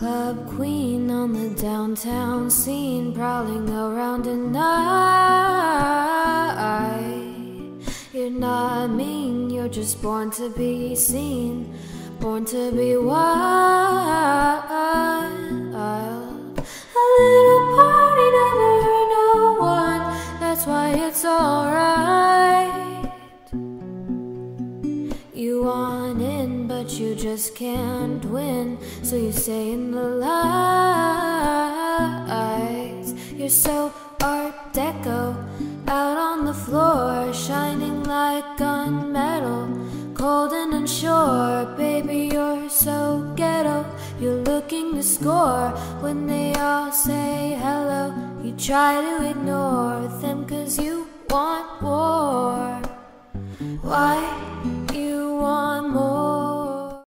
Club queen on the downtown scene, prowling around at night. You're not mean, you're just born to be seen, born to be wild. A little party never hurt no one, that's why it's alright. You want in, but you just can't win. So you stay in the lights. You're so art deco, out on the floor, shining like gunmetal, cold and unsure. Baby, you're so ghetto. You're looking to score when they all say hello. You try to ignore them cause you want war. Why?